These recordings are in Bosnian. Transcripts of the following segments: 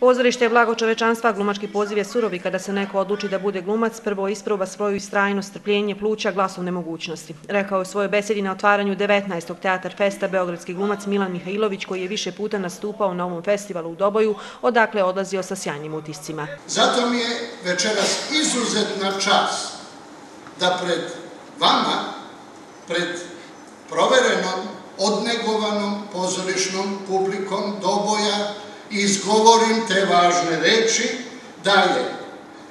Pozorište je blago čovečanstva, glumački poziv je surovi kada se neko odluči da bude glumac, prvo isproba svoju istrajnost, strpljenje, pluća, glasovne mogućnosti. Rekao je u svojoj besedi na otvaranju 19. teatar festa Beogradski glumac Milan Mihajlović koji je više puta nastupao na ovom festivalu u Doboju, odakle odlazio sa sjajnim utiscima. Zato mi je večeras izuzetna čas da pred vama, pred proverenom, odnegovanom pozorišnom publikom Doboja, izgovorim te važne reči dalje,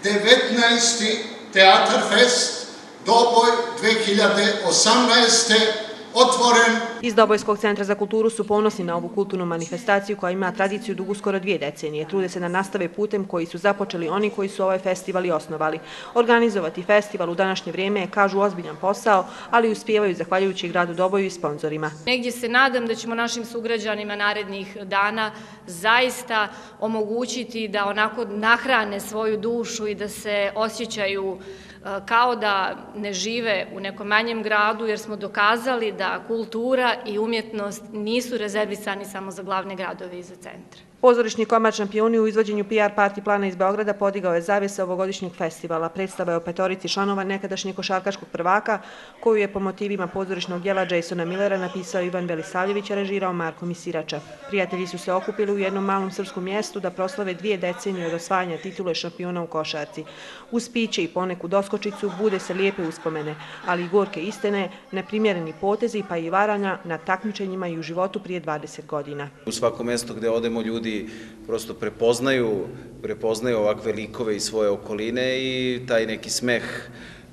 19. Teatar Fest Doboj 2018 otvoren Iz Dobojskog centra za kulturu su ponosni na ovu kulturnu manifestaciju koja ima tradiciju dugu skoro dvije decenije. Trude se da nastave putem koji su započeli oni koji su ovaj festival i osnovali. Organizovati festival u današnje vrijeme je, kažu, ozbiljan posao, ali uspijevaju zahvaljujući gradu Doboju i sponzorima. Negdje se nadam da ćemo našim sugrađanima narednih dana zaista omogućiti da onako nahrane svoju dušu i da se osjećaju E, kao da ne žive u nekom manjem gradu, jer smo dokazali da kultura i umjetnost nisu rezervisani samo za glavne gradove i za centre. Pozorišni komad šampioni u izvođenju PR parti plana iz Beograda podigao je zavise ovogodišnjeg festivala. Predstava je o petorici članova nekadašnjeg košarkaškog prvaka, koju je po motivima pozorišnog djela Jasona Millera napisao Ivan Belisavljević, a režirao Marko Misirača. Prijatelji su se okupili u jednom malom srpskom mjestu da proslave dvije decenije od osvajanja titule šampiona u košarci. Uz piće i poneku doskočicu bude se lijepe uspomene, ali i gorke istene, neprimjereni potezi pa i varanja na takmičenjima i u životu prije 20 godina. U svako mjesto gdje odemo ljudi ljudi prosto prepoznaju, prepoznaju ovakve likove i svoje okoline i taj neki smeh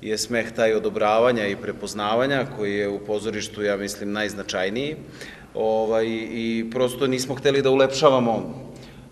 je smeh taj odobravanja i prepoznavanja koji je u pozorištu, ja mislim, najznačajniji. Ovaj, I prosto nismo hteli da ulepšavamo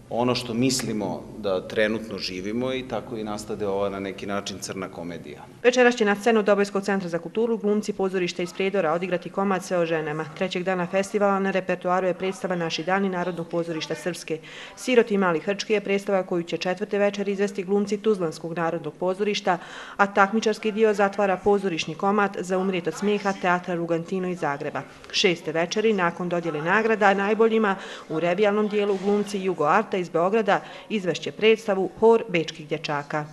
ono što mislimo da trenutno živimo i tako i nastade ova na neki način crna komedija. Večeras će na scenu Dobojskog centra za kulturu glumci pozorišta iz Prijedora odigrati komad sve o ženama. Trećeg dana festivala na repertuaru je predstava Naši dani Narodnog pozorišta Srpske. Sirot i mali hrčki je predstava koju će četvrte večer izvesti glumci Tuzlanskog narodnog pozorišta, a takmičarski dio zatvara pozorišni komad za umrijet od smijeha Teatra Rugantino iz Zagreba. Šeste večeri, nakon dodjele nagrada najboljima, u revijalnom dijelu glumci Jugo Arte iz Beograda izvešće predstavu Hor Bečkih dječaka.